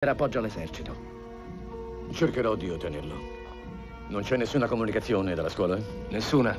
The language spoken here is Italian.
per appoggio all'esercito. Cercherò di ottenerlo. Non c'è nessuna comunicazione dalla scuola? Nessuna.